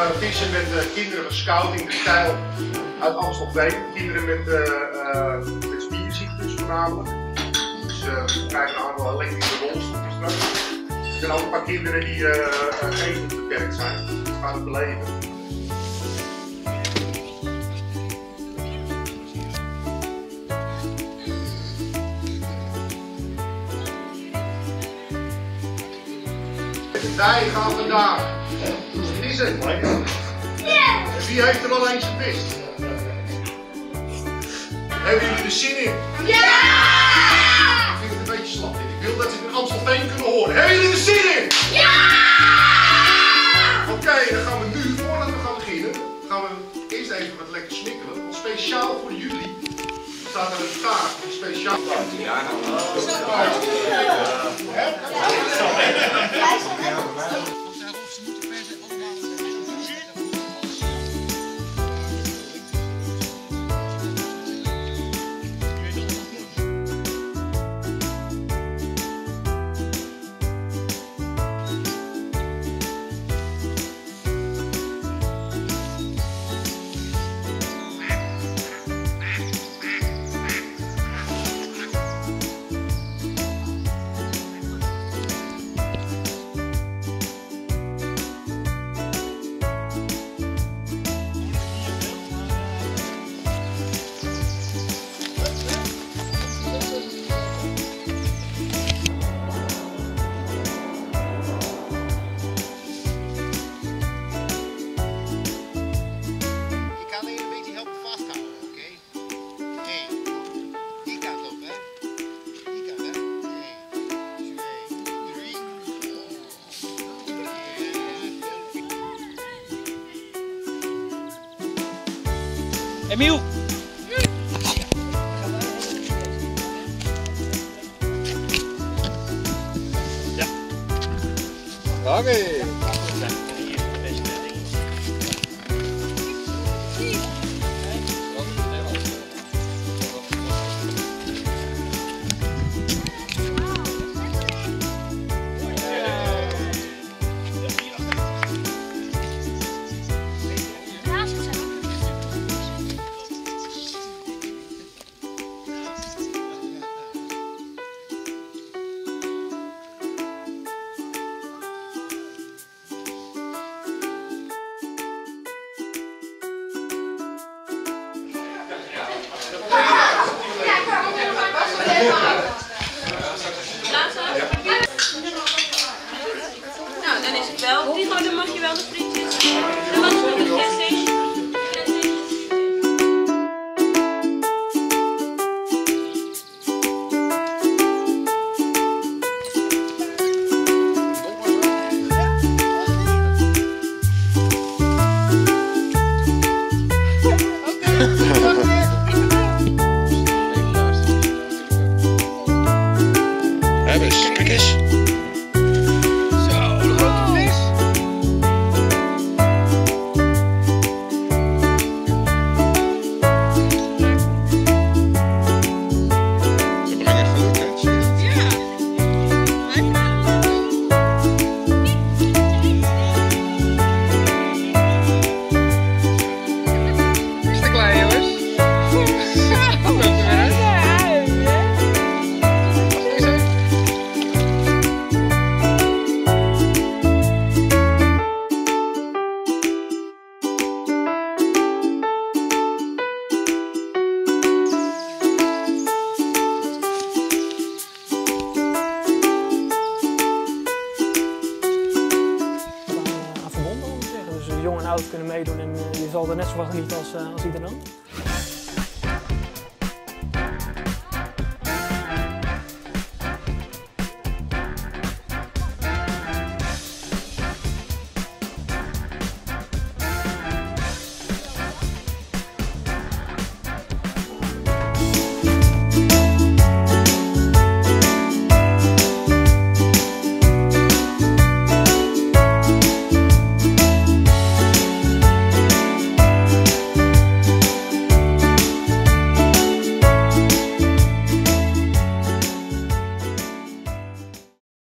We vissen met uh, kinderen van scouting de stijl uit Amstelveen. Kinderen met, uh, uh, met voornamelijk. Dus we krijgen een aantal rolstoelen straks. Er zijn ook een paar kinderen die geen beperkt zijn. Gaan het beleven. Wij gaan vandaag Ja! Wie heeft er al eens gevist? Hebben jullie er zin in? Ja! Ik vind het een beetje slap. Ik wil dat ze het in Amstelveen kunnen horen. Hebben jullie er zin in? Ja! Oké, dan gaan we nu, voordat we gaan beginnen, gaan we eerst even wat lekker snikkelen. Want speciaal voor jullie staat er een taart. die Speciaal. Ik Emiel! Ja. Oké. Wel. Timo, dan mag je wel de frietjes. Dan was het nog een Heb kunnen meedoen en eh, je zal er net zo van genieten als, eh, als iedereen.